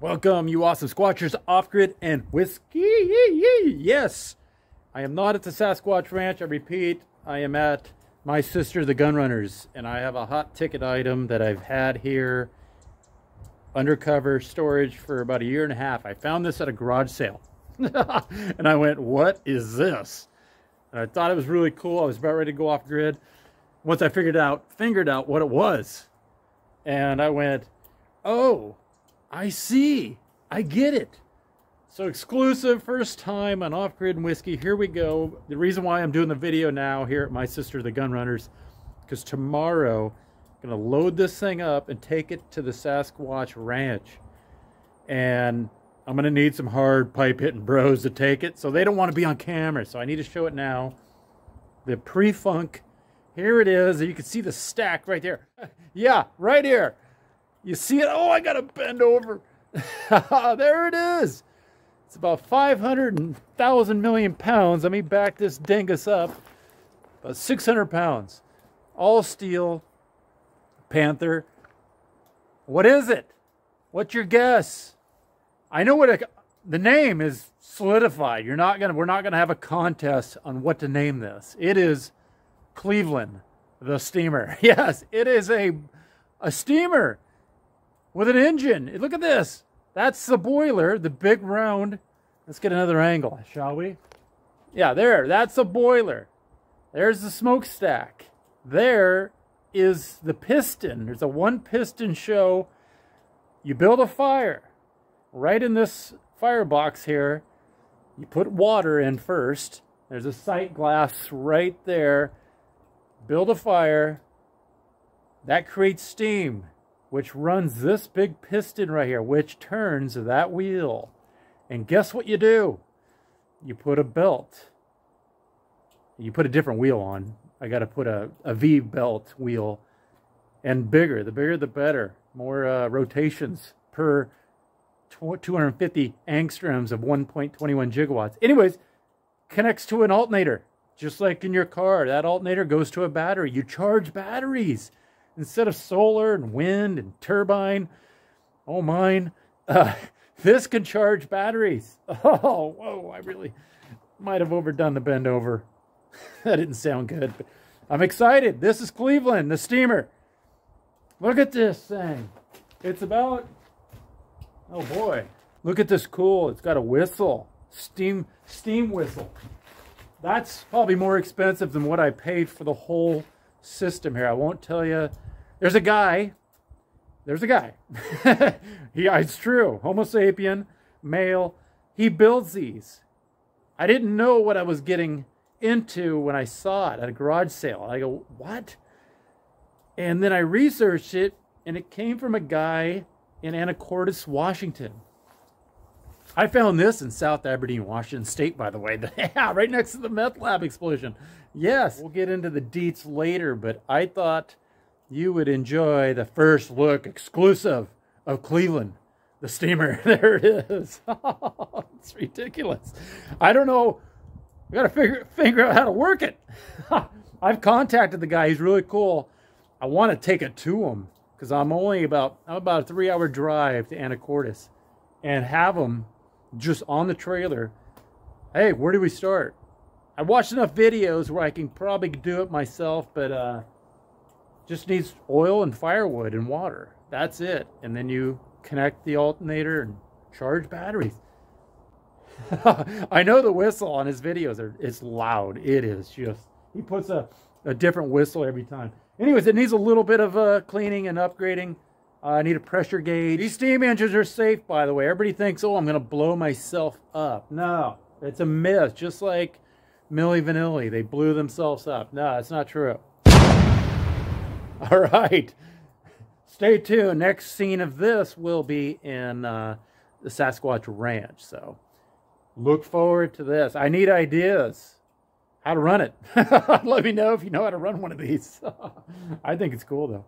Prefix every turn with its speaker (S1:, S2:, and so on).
S1: Welcome, you awesome squatchers, off grid and whiskey. Yes, I am not at the Sasquatch Ranch. I repeat, I am at my sister, the Gunrunners, and I have a hot ticket item that I've had here undercover storage for about a year and a half. I found this at a garage sale, and I went, "What is this?" And I thought it was really cool. I was about ready to go off grid. Once I figured out, fingered out what it was, and I went, "Oh." I see. I get it. So exclusive, first time on Off-Grid and Whiskey. Here we go. The reason why I'm doing the video now here at my sister, the Gunrunners, because tomorrow I'm going to load this thing up and take it to the Sasquatch Ranch. And I'm going to need some hard pipe-hitting bros to take it. So they don't want to be on camera, so I need to show it now. The pre-funk. Here it is. You can see the stack right there. yeah, right here. You see it? Oh, I got to bend over. there it is. It's about 500,000 million pounds. Let me back this dingus up. About 600 pounds. All steel. Panther. What is it? What's your guess? I know what a, the name is solidified. You're not gonna. We're not gonna have a contest on what to name this. It is Cleveland, the steamer. Yes, it is a a steamer with an engine. Look at this. That's the boiler, the big round. Let's get another angle, shall we? Yeah, there. That's a boiler. There's the smokestack. There is the piston. There's a one piston show. You build a fire. Right in this firebox here, you put water in first. There's a sight glass right there. Build a fire. That creates steam which runs this big piston right here, which turns that wheel. And guess what you do? You put a belt. You put a different wheel on. I got to put a, a V belt wheel. And bigger. The bigger, the better. More uh, rotations per 250 angstroms of 1.21 gigawatts. Anyways, connects to an alternator. Just like in your car, that alternator goes to a battery. You charge batteries instead of solar and wind and turbine, oh mine, uh, this can charge batteries. Oh, whoa, I really might have overdone the bend over. that didn't sound good, but I'm excited. This is Cleveland, the steamer. Look at this thing. It's about, oh boy, look at this cool. It's got a whistle, steam, steam whistle. That's probably more expensive than what I paid for the whole system here. I won't tell you. There's a guy. There's a guy. he, it's true. Homo sapien, male. He builds these. I didn't know what I was getting into when I saw it at a garage sale. I go, what? And then I researched it, and it came from a guy in Anacortes, Washington. I found this in South Aberdeen, Washington State, by the way. yeah, right next to the meth lab explosion. Yes, we'll get into the deets later, but I thought you would enjoy the first look exclusive of Cleveland, the steamer. There it is. it's ridiculous. I don't know. We got to figure figure out how to work it. I've contacted the guy. He's really cool. I want to take it to him because I'm only about I'm about a three hour drive to Anacortes and have him just on the trailer. Hey, where do we start? I watched enough videos where I can probably do it myself, but uh, just needs oil and firewood and water. That's it. And then you connect the alternator and charge batteries. I know the whistle on his videos are it's loud. It is just he puts a, a different whistle every time. Anyways, it needs a little bit of uh, cleaning and upgrading. Uh, I need a pressure gauge. These steam engines are safe, by the way. Everybody thinks, oh, I'm going to blow myself up. No, it's a myth. Just like Milli Vanilli, they blew themselves up. No, it's not true. All right. Stay tuned. Next scene of this will be in uh, the Sasquatch Ranch. So look forward to this. I need ideas how to run it. Let me know if you know how to run one of these. I think it's cool though.